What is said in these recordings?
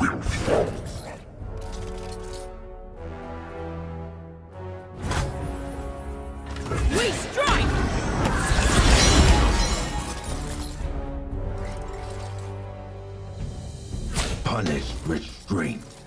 will fall. We strike! Punish restraint.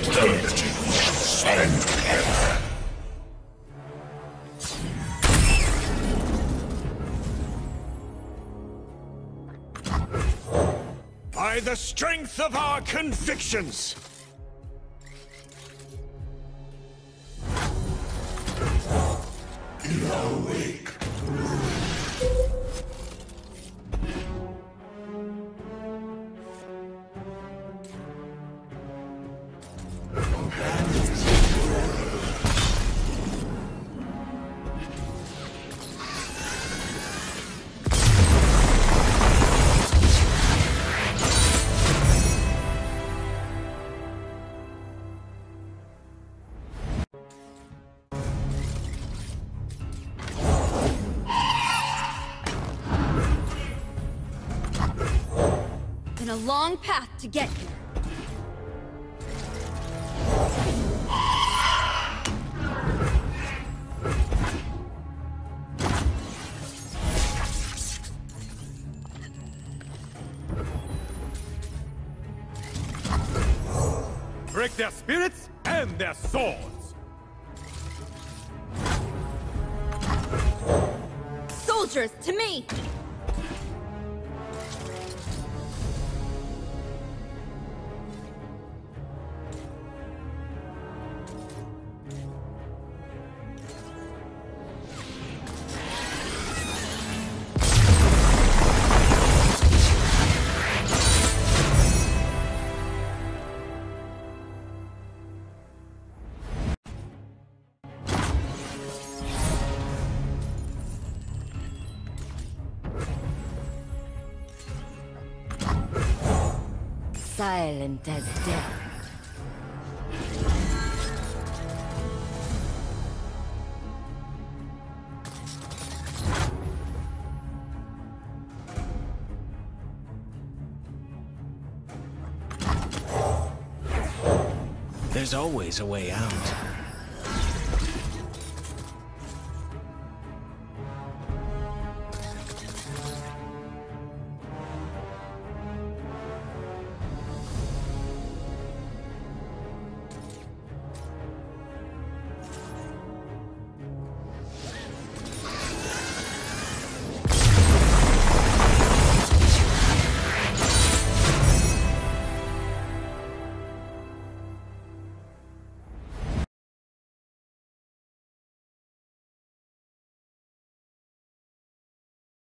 Eternity and ever. By the strength of our convictions! In our wake, long path to get here. Break their spirits and their swords! Soldiers, to me! Silent as death. There's always a way out.